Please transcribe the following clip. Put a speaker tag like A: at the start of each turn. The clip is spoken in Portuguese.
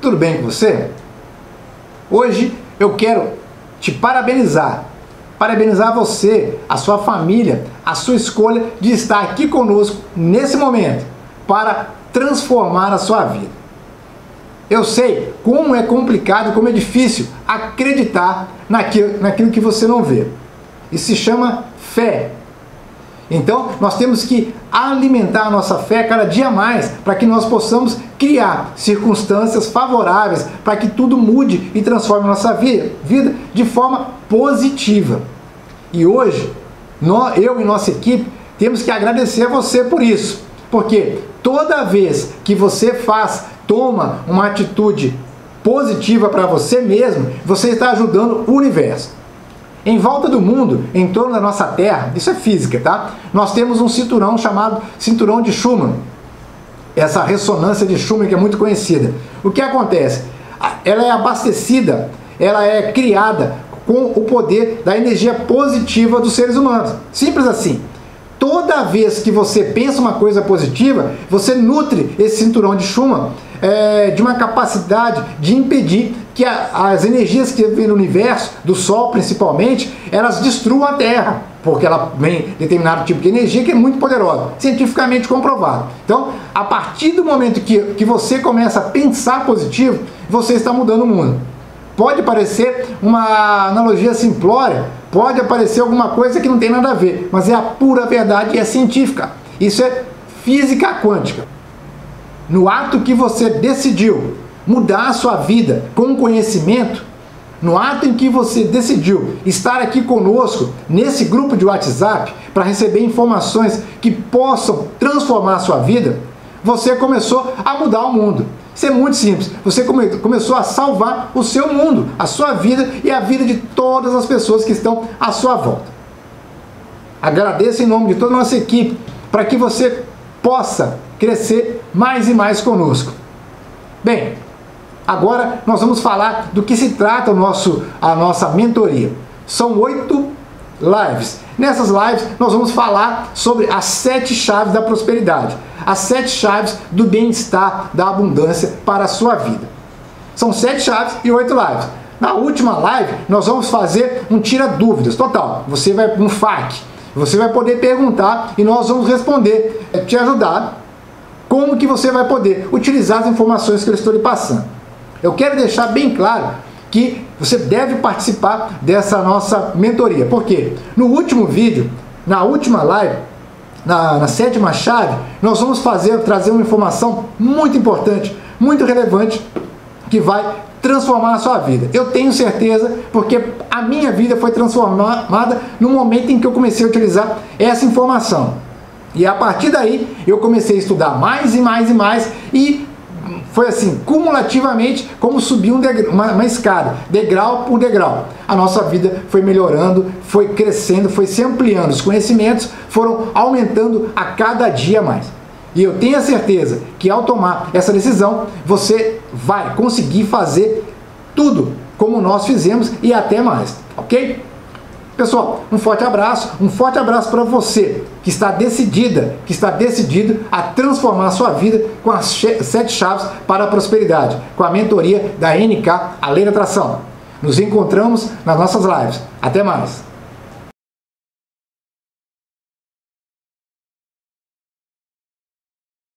A: tudo bem com você? Hoje eu quero te parabenizar. Parabenizar você, a sua família, a sua escolha de estar aqui conosco nesse momento para transformar a sua vida. Eu sei como é complicado, como é difícil acreditar naquilo, naquilo que você não vê. Isso se chama fé. Então, nós temos que alimentar a nossa fé cada dia mais para que nós possamos criar circunstâncias favoráveis para que tudo mude e transforme a nossa vida, vida de forma positiva. E hoje, nós, eu e nossa equipe temos que agradecer a você por isso, porque toda vez que você faz, toma uma atitude positiva para você mesmo, você está ajudando o universo. Em volta do mundo, em torno da nossa Terra, isso é física, tá? Nós temos um cinturão chamado cinturão de Schumann. Essa ressonância de Schumann que é muito conhecida. O que acontece? Ela é abastecida, ela é criada com o poder da energia positiva dos seres humanos. Simples assim. Toda vez que você pensa uma coisa positiva, você nutre esse cinturão de Schumann é, de uma capacidade de impedir que a, as energias que vêm no universo, do Sol principalmente, elas destruam a Terra, porque ela vem determinado tipo de energia que é muito poderosa, cientificamente comprovado. Então, a partir do momento que, que você começa a pensar positivo, você está mudando o mundo. Pode parecer uma analogia simplória, pode aparecer alguma coisa que não tem nada a ver, mas é a pura verdade e é científica. Isso é física quântica. No ato que você decidiu mudar a sua vida com conhecimento, no ato em que você decidiu estar aqui conosco nesse grupo de WhatsApp para receber informações que possam transformar a sua vida, você começou a mudar o mundo. Isso é muito simples. Você come, começou a salvar o seu mundo, a sua vida e a vida de todas as pessoas que estão à sua volta. Agradeço em nome de toda a nossa equipe para que você possa crescer mais e mais conosco. Bem, agora nós vamos falar do que se trata o nosso, a nossa mentoria. São oito lives. Nessas lives nós vamos falar sobre as sete chaves da prosperidade, as sete chaves do bem-estar, da abundância para a sua vida. São sete chaves e oito lives. Na última live nós vamos fazer um tira dúvidas total. Você vai um FAQ. Você vai poder perguntar e nós vamos responder, é te ajudar como que você vai poder utilizar as informações que eu estou lhe passando. Eu quero deixar bem claro que você deve participar dessa nossa mentoria. Por quê? No último vídeo, na última live, na, na, sétima chave, nós vamos fazer, trazer uma informação muito importante, muito relevante, que vai transformar a sua vida. Eu tenho certeza, porque a minha vida foi transformada no momento em que eu comecei a utilizar essa informação. E a partir daí eu comecei a estudar mais e mais e mais e foi assim, cumulativamente, como subir um degrau, uma, uma, escada, degrau por degrau. A nossa vida foi melhorando, foi crescendo, foi se ampliando, os conhecimentos foram aumentando a cada dia mais. E eu tenho a certeza que ao tomar essa decisão, você vai conseguir fazer tudo como nós fizemos e até mais, ok? Pessoal, um forte abraço, um forte abraço para você que está decidida, que está decidido a transformar a sua vida com as sete chaves para a prosperidade, com a mentoria da NK, a Lei da Atração. Nos encontramos nas nossas lives. Até mais!